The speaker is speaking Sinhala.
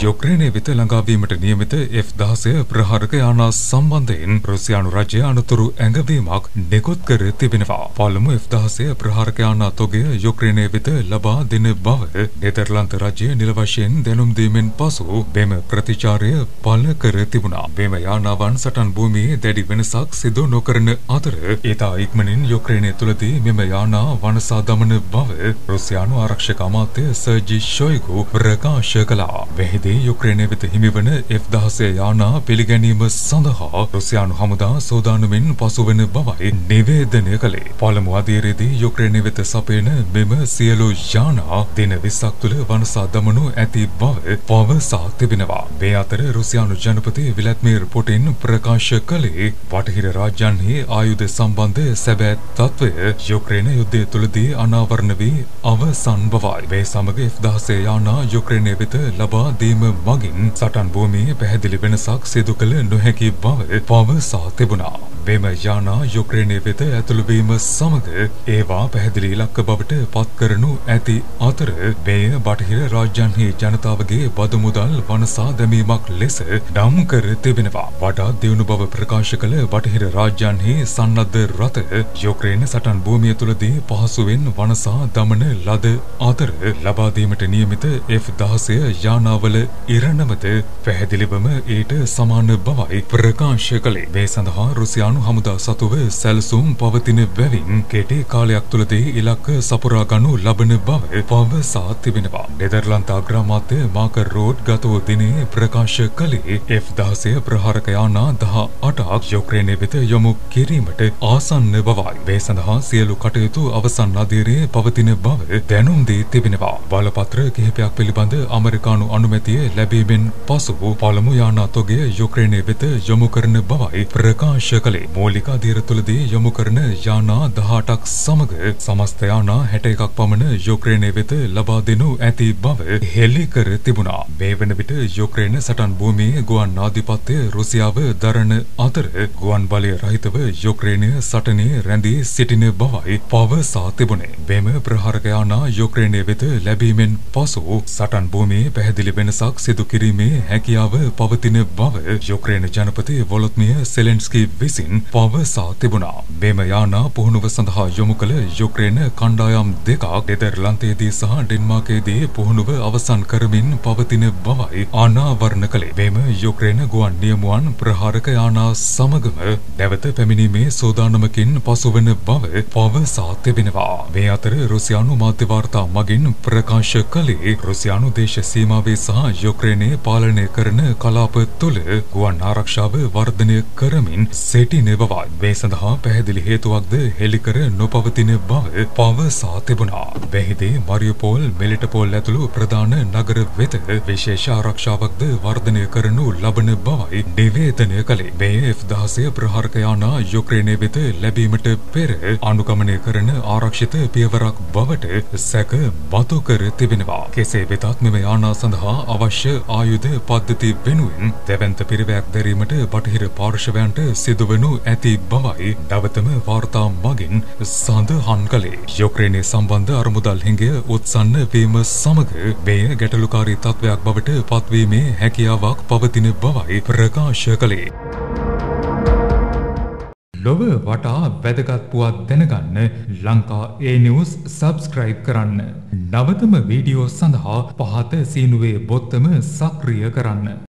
යුක්‍රේනය වෙත ළඟාවීමට නියමිත F-16 ප්‍රහාරක යානා සම්බන්ධයෙන් රුසියානු රජය අනතුරු ඇඟවීමක් නිකුත් කර තිබෙනවා. පළමු F-16 ප්‍රහාරක යානා තොගය යුක්‍රේනය වෙත ලබා දෙන බව නෙදර්ලන්ත රජය නිල වශයෙන් දැනුම් දීමෙන් පසු මෙම ප්‍රතිචාරය පළ කර තිබුණා. මෙම යානාවන් සටන් භූමියේ දැඩි වෙනසක් සිදු නොකරන අතර ඉතා ඉක්මනින් යුක්‍රේනය තුළදී මෙම යානා වනසා දමන බව රුසියානු ආරක්ෂක අමාත්‍ය සර්ජි ෂොයිගු ප්‍රකාශ කළා. මෙහිදී යුක්‍රේනය වෙත හිමිවන F-16 යානා පිළිගැනීම සඳහා රුසියානු හමුදා සූදානමින් පසුවන බවයි නිවේදනය කළේ. පළමු අධීරයේදී යුක්‍රේනය වෙත සපයන මෙම සියලු යානා දින 20ක් තුළ වනසා දමනු ඇති බව පවසා තිබෙනවා. මේ අතර රුසියානු ජනපති විලැත්මීර් පුටින් ප්‍රකාශ කළේ බටහිර රාජ්‍යන්හි ආයුධ සම්බන්ධ සැබෑ තත්ත්වය යුක්‍රේන යුද්ධය තුළදී අනාවරණ වී අවසන් බවයි. මේ සමග F-16 යානා යුක්‍රේනය වෙත ලබා දීම මගින් සටන් භූමියේ පැහැදිලි වෙනසක් සිදු කළ නොහැකි බව පවසා තිබුණා. මෙම යානා යුක්‍රේනය වෙත ඇතුළුවීම සමග ඒවා පැහැදිලි ඉලක්ක බවට පත් කරනු ඇති අතර මෙය බටහිර රාජ්‍යන්හි ජනතාවගේ බදු මුදල් වනසා දැමීමක් ලෙස නම් කර තිබෙනවා. වඩා දියුණු බව ප්‍රකාශ කළ බටහිර රාජ්‍යන්හි සන්නද්ධ රථ යුක්‍රේන සටන් භූමිය තුළදී පහසුවෙන් වනසා දමන ලද අතර ලබා දීමට නියමිත F-16 යානාවල ඉරණමද පැහැදිලිවම ඊට සමාන බවයි ප්‍රකාශ කළේ. මේ සඳහා රුසියානු හමුදා සතුව සැලසුම් පවතින බැවින් කෙටි කාලයක් තුළදී ඉලක්ක සපුරා ගනු ලබන බව පවසා තිබෙනවා. නෙදර්ලන්ත අග්‍රාමාත්‍ය මාකර් රෝඩ් ගත වූ දිනේ ප්‍රකාශ කළේ F-16 ප්‍රහාරක යානා 18ක් යුක්‍රේනය වෙත යොමු කිරීමට ආසන්න බවයි. මේ සඳහා සියලු කටයුතු අවසන් අධීරයේ පවතින බව දැනුම් දී තිබෙනවා. බලපත්‍ර කිහිපයක් පිළිබඳ අමරිකානු අනුමැතිය ලැබීමෙන් පසු පළමු යානා තොගය යුක්‍රේනය වෙත යොමු කරන බවයි ප්‍රකාශ කළේ. මූලික අධීර තුළදී යොමු කරන යානා 18ක් සමග සමස්ත යානා 61ක් පමණ යුක්‍රේනය වෙත ලබා දෙනු ඇති බව හෙළි කර තිබුණා. මේ වන විට යුක්‍රේන සටන් භූමියේ ගුවන් ආධිපත්‍ය රුසියාව දරන අතර ගුවන් බලය රහිතව යුක්‍රේනය සටනේ රැඳී සිටින බවයි පවසා තිබුණේ. මෙම ප්‍රහාරක යානා යුක්‍රේනය වෙත ලැබීමෙන් පසු සටන් භූමියේ පැහැදිලි වෙනසක් සිදු කිරීමේ හැකියාව පවතින බව යුක්‍රේන ජනපති වොලොත්මිය සෙලෙන්ස්කී විසින් පවසා තිබුණා. මෙම යානා පුහුණුව සඳහා යොමු කළ යුක්‍රේන කණ්ඩායම් දෙකක් නෙදර්ලන්තයේදී සහ ඩෙන්මාර්කයේදී පුහුණුව අවසන් කරමින් පවතින බවයි අනාවරණ කළේ. මෙම යුක්‍රේන ගුවන් නියමුවන් ප්‍රහාරක යානා සමගම නැවත පැමිණීමේ සූදානමකින් පසුවන බව පවසා තිබෙනවා. මේ අතර රුසියානු මාධ්‍ය වාර්තා මගින් ප්‍රකාශ කළේ රුසියානු දේශ සීමාවේ සහ යුක්‍රේනයේ පාලනය කරන කලාප තුළ ගුවන් ආරක්ෂාව වර්ධනය කරමින් සිටින බවයි. මේ සඳහා පැහැදිලි හේතුවක්ද හෙළිකර නොපවතින බව පවසා තිබුණා. මෙහිදී මරියුපෝල් මෙලිටපෝල් ඇතුළු ප්‍රධාන නගර වෙත විශේෂ ආරක්ෂාවක්ද වර්ධනය කරනු ලබන බවයි නිවේදනය කළේ. මේ F-16 ප්‍රහාරක යානා යුක්‍රේනය වෙත ලැබීමට පෙර අනුගමනය කරන ආරක්ෂිත පියවරක් බවට සැක මතු කර තිබෙනවා. කෙසේ වෙතත් මෙම යානා සඳහා අවශ්‍ය ආයුධ පද්ධති වෙනුවෙන් දැවැන්ත පිරිවැයක් දැරීමට බටහිර පාර්ශවයන්ට සිදුවනු ඇති බවයි නවතම වාර්තා මගින් සඳහන් කළේ. යුක්‍රේනය සම්බන්ධ අරමුදල් හිඟය උත්සන්න වීම සමග මෙය ගැටලුකාරී තත්ත්වයක් බවට පත්වීමේ හැකියාවක් පවතින බවයි ප්‍රකාශ කළේ. ලොව වටා වැදගත් පුවත් දැනගන්න ලංකා ඒ නිවුස් සබස්ක්‍රයිබ් කරන්න. නවතම වීඩියෝ සඳහා පහත සීනුවේ බොත්තම සක්‍රිය කරන්න.